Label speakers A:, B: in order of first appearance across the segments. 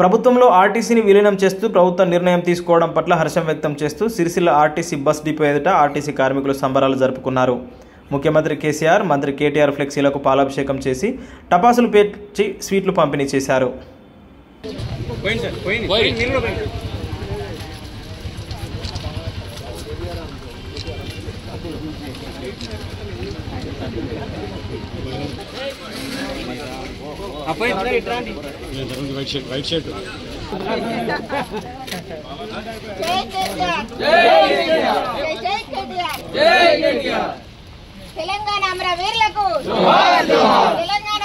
A: ప్రభుత్వంలో ఆర్టీసీని విలీనం చేస్తూ ప్రభుత్వం నిర్ణయం తీసుకోవడం పట్ల హర్షం వ్యక్తం చేస్తూ సిరిసిల్ల ఆర్టీసీ బస్ డిపో ఎదుట ఆర్టీసీ కార్మికులు సంబరాలు జరుపుకున్నారు. ముఖ్యమంత్రి కేసీఆర్ మంత్రి కేటీఆర్ ఫ్లెక్సీలకు పాలాభిషేకం చేసి టపాసులు పేర్చి స్వీట్లు పంపిణీ చేశారు.
B: White shirt white shirt
C: Telangana అమర వీరులకు తెలంగాణ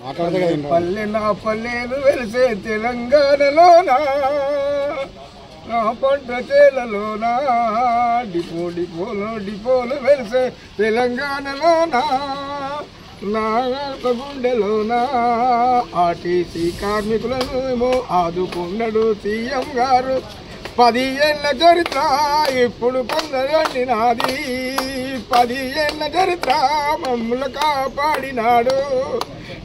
B: మాట్లాడదే కదా ఇంకా.
D: పల్లె నా పల్లెలు వెలిసే తెలంగాణలోనా? నా పంట చేలలోనా? డిపో డిపోలు డిపోలు వెలిసే తెలంగాణలోనా? నా గుండెలోనా? ఆర్టీసీ కార్మికులను ఏమో ఆదుకున్నాడు సీఎం గారు. పది ఏళ్ళ చరిత్ర ఇప్పుడు పొందరండి నాది. పది ఏళ్ళ చరిత్ర మమ్మల్ని కాపాడినాడు.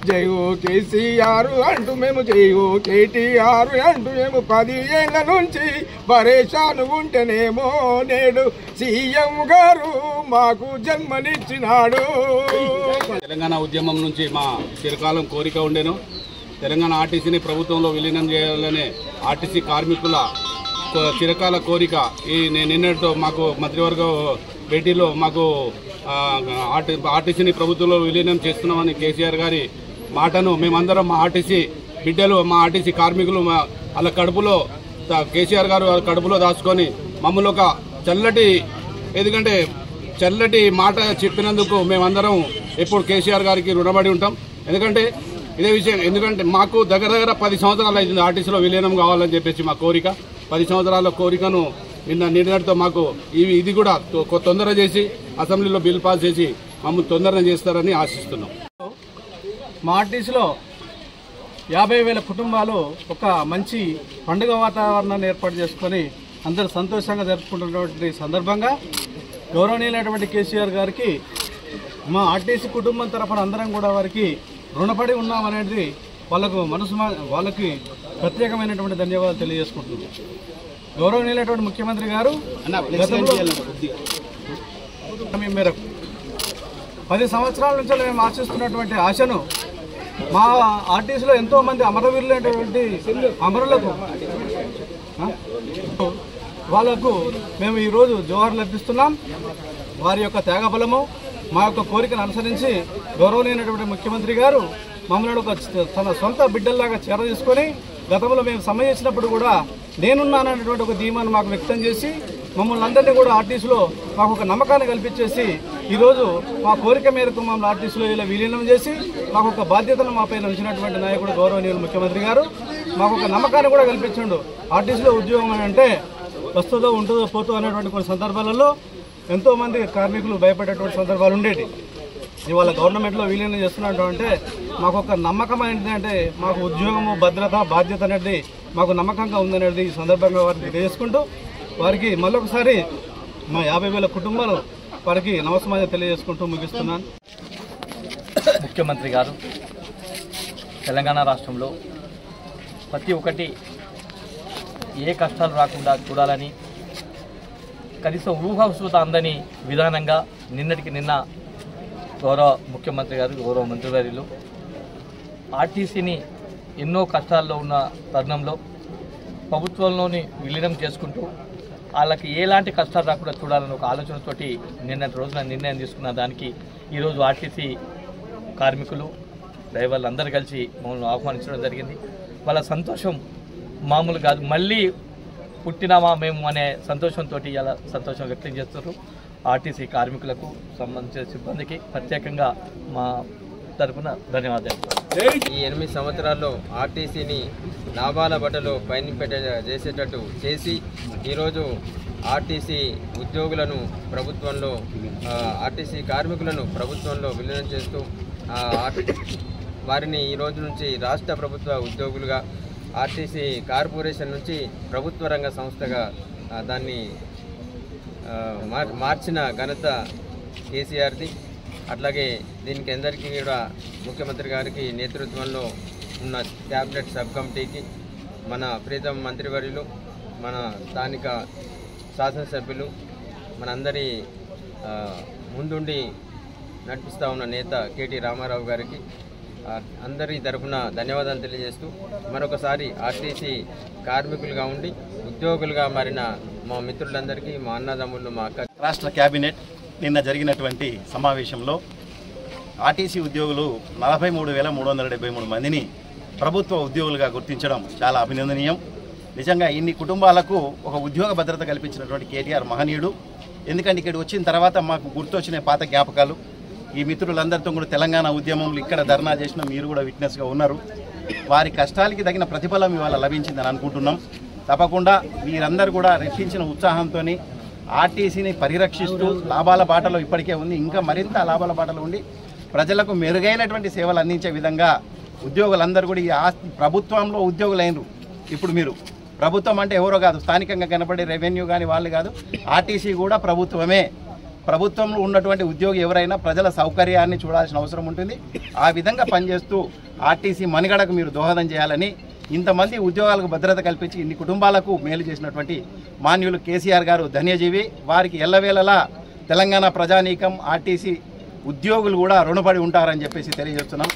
D: జై ఓ కేసీఆర్ అంటూ మేము జై ఓ కేటీఆర్ అంటూ మేము పది ఏళ్ళ నుంచి పరేషాను ఉంటేనేమో నేడు సీఎం గారు మాకు జన్మనిచ్చినాడు.
B: తెలంగాణ ఉద్యమం నుంచి మా చిరకాలం కోరిక ఉండేను. తెలంగాణ ఆర్టీసీని ప్రభుత్వంలో విలీనం చేయాలనే ఆర్టీసీ కార్మికుల చిరకాల కోరిక ఈ నేను నిన్నటితో మాకు మంత్రివర్గ భేటీలో మాకు ఆర్టీ ఆర్టీసీని ప్రభుత్వంలో విలీనం చేస్తున్నామని కేసీఆర్ గారి మాటను మేమందరం మా ఆర్టీసీ బిడ్డలు మా ఆర్టీసీ కార్మికులు మా వాళ్ళ కడుపులో కేసీఆర్ గారు వాళ్ళ కడుపులో దాచుకొని మమ్మల్ని ఒక చల్లటి ఎందుకంటే చల్లటి మాట చెప్పినందుకు మేమందరం ఎప్పుడు కేసీఆర్ గారికి రుణపడి ఉంటాం. ఎందుకంటే ఇదే విషయం ఎందుకంటే మాకు దగ్గర దగ్గర పది సంవత్సరాలు అయింది ఆర్టీసీలో విలీనం కావాలని చెప్పేసి మా కోరిక. పది సంవత్సరాల కోరికను నిన్న నిన్నటితో మాకు ఇవి ఇది కూడా తొ- తొందర చేసి అసెంబ్లీలో బిల్ పాస్ చేసి మమ్మల్ని తొందరగా చేస్తారని ఆశిస్తున్నాం.
D: మా ఆర్టీసీలో యాభై వేల కుటుంబాలు ఒక మంచి పండుగ వాతావరణాన్ని ఏర్పాటు చేసుకొని అందరూ సంతోషంగా జరుపుకుంటున్నటువంటి సందర్భంగా గౌరవనీయులైనటువంటి కేసీఆర్ గారికి మా ఆర్టీసీ కుటుంబం తరఫున అందరం కూడా వారికి రుణపడి ఉన్నామనేది వాళ్ళకు మనసు వాళ్ళకి ప్రత్యేకమైనటువంటి ధన్యవాదాలు తెలియజేసుకుంటున్నాం. గౌరవనీయులైనటువంటి ముఖ్యమంత్రి గారు మేరకు పది సంవత్సరాల నుంచి మేము ఆశిస్తున్నటువంటి ఆశను మా ఆర్టీసీలో ఎంతో మంది అమరవీరులైనటువంటి అమరులకు వాళ్ళకు వాళ్ళకు మేము ఈరోజు జోహార్లు అర్పిస్తున్నాం. వారి యొక్క త్యాగబలము మా యొక్క కోరికను అనుసరించి గౌరవనీయమైనటువంటి ముఖ్యమంత్రి గారు మమ్మల్ని ఒక తన సొంత బిడ్డల్లాగా చేర తీసుకొని గతంలో మేము సమ్మె చేసినప్పుడు కూడా నేనున్నాననేటువంటి ఒక ధీమాను మాకు వ్యక్తం చేసి మమ్మల్ని అందరినీ కూడా ఆర్టీసీలో మాకు ఒక నమ్మకాన్ని కల్పించేసి ఈరోజు మా కోరిక మేరకు మమ్మల్ని ఆర్టీసీలో ఇలా విలీనం చేసి మాకు ఒక బాధ్యతను మా పైన ఉంచినటువంటి నాయకుడు గౌరవనీయులు ముఖ్యమంత్రి గారు మాకు ఒక నమ్మకాన్ని కూడా కల్పించండు. ఆర్టీసీలో ఉద్యోగం అని అంటే వస్తుందో ఉంటుందో పోతుందో అనేటువంటి కొన్ని సందర్భాలలో ఎంతోమంది కార్మికులు భయపడేటువంటి సందర్భాలు ఉండేవి ఇవాళ గవర్నమెంట్లో విలీనం చేస్తున్నట్టు అంటే మాకు ఒక నమ్మకం ఏంటంటే అంటే మాకు ఉద్యోగము భద్రత బాధ్యత అనేది మాకు నమ్మకంగా ఉందనేది ఈ సందర్భంగా వారికి తెలియజేసుకుంటూ వారికి మళ్ళొకసారి మా యాభై వేల కుటుంబాలు వారికి నమస్కారం తెలియజేసుకుంటూ ముగిస్తున్నాను.
E: ముఖ్యమంత్రి గారు తెలంగాణ రాష్ట్రంలో ప్రతి ఒక్కటి ఏ కష్టాలు రాకుండా చూడాలని కనీసం ఊహాసూత అందని విధానంగా నిన్నటికి నిన్న గౌరవ ముఖ్యమంత్రి గారు గౌరవ మంత్రివర్యులు ఆర్టీసీని ఎన్నో కష్టాల్లో ఉన్న తరుణంలో ప్రభుత్వంలోని విలీనం చేసుకుంటూ వాళ్ళకి ఎలాంటి కష్టాలు రాకుండా చూడాలని ఒక ఆలోచనతోటి నిన్నటి రోజున నిర్ణయం తీసుకున్న దానికి ఈరోజు ఆర్టీసీ కార్మికులు డ్రైవర్లు అందరూ కలిసి మమ్మల్ని ఆహ్వానించడం జరిగింది. వాళ్ళ సంతోషం మామూలు కాదు. మళ్ళీ పుట్టినామా మేము అనే సంతోషంతో ఇలా సంతోషం వ్యక్తం చేస్తున్నారు. ఆర్టీసీ కార్మికులకు సంబంధించిన సిబ్బందికి ప్రత్యేకంగా మా తరపున ధన్యవాదాలు.
F: ఈ ఎనిమిది సంవత్సరాల్లో ఆర్టీసీని లాభాల బట్టలో పైన చేసేటట్టు చేసి ఈరోజు ఆర్టీసీ ఉద్యోగులను ప్రభుత్వంలో ఆర్టీసీ కార్మికులను ప్రభుత్వంలో విలీనం చేస్తూ వారిని ఈ రోజు నుంచి రాష్ట్ర ప్రభుత్వ ఉద్యోగులుగా ఆర్టీసీ కార్పొరేషన్ నుంచి ప్రభుత్వ రంగ సంస్థగా దాన్ని మార్చిన ఘనత కేసీఆర్ది. అట్లాగే దీనికి అందరికీ కూడా ముఖ్యమంత్రి గారికి నేతృత్వంలో ఉన్న క్యాబినెట్ సబ్ కమిటీకి మన ప్రీతం మంత్రివర్యులు మన స్థానిక శాసనసభ్యులు మనందరి ముందుండి నడిపిస్తూ ఉన్న నేత కేటీ రామారావు గారికి అందరి తరఫున ధన్యవాదాలు తెలియజేస్తూ మరొకసారి ఆర్టీసీ కార్మికులుగా ఉండి ఉద్యోగులుగా మారిన మా మిత్రులందరికీ మా అన్నదమ్ములు మా అక్క
G: రాష్ట్ర కేబినెట్ నిన్న జరిగినటువంటి సమావేశంలో ఆర్టీసీ ఉద్యోగులు నలభై మూడు వేల మూడు వందల డెబ్బై మూడు మందిని ప్రభుత్వ ఉద్యోగులుగా గుర్తించడం చాలా అభినందనీయం. నిజంగా ఇన్ని కుటుంబాలకు ఒక ఉద్యోగ భద్రత కల్పించినటువంటి కేటీఆర్ మహనీయుడు. ఎందుకంటే ఇక్కడికి వచ్చిన తర్వాత మాకు గుర్తొచ్చిన పాత జ్ఞాపకాలు. ఈ మిత్రులందరితో కూడా తెలంగాణ ఉద్యమంలో ఇక్కడ ధర్నా చేసిన మీరు కూడా విట్నెస్గా ఉన్నారు. వారి కష్టాలకి తగిన ప్రతిఫలం ఇవాళ లభించిందని అనుకుంటున్నాం. తప్పకుండా మీరందరూ కూడా రెట్టించిన ఉత్సాహంతో ఆర్టీసీని పరిరక్షిస్తూ లాభాల బాటలో ఇప్పటికే ఉంది. ఇంకా మరింత లాభాల బాటలో ఉండి ప్రజలకు మెరుగైనటువంటి సేవలు అందించే విధంగా ఉద్యోగులందరూ కూడా ఈ ఆస్తి ప్రభుత్వంలో ఉద్యోగులైనరు. ఇప్పుడు మీరు ప్రభుత్వం అంటే ఎవరో కాదు. స్థానికంగా కనపడే రెవెన్యూ కానీ వాళ్ళు కాదు. ఆర్టీసీ కూడా ప్రభుత్వమే. ప్రభుత్వంలో ఉన్నటువంటి ఉద్యోగి ఎవరైనా ప్రజల సౌకర్యాన్ని చూడాల్సిన అవసరం ఉంటుంది. ఆ విధంగా పనిచేస్తూ ఆర్టీసీ మనుగడకు మీరు దోహదం చేయాలని ఇంతమంది ఉద్యోగాలకు భద్రత కల్పించి ఇన్ని కుటుంబాలకు మేలు చేసినటువంటి మాన్యులు కేసీఆర్ గారు ధన్యజీవి. వారికి ఎల్లవేళలా తెలంగాణ ప్రజానీకం ఆర్టీసీ ఉద్యోగులు కూడా రుణపడి ఉంటారని చెప్పేసి తెలియజేస్తున్నాం.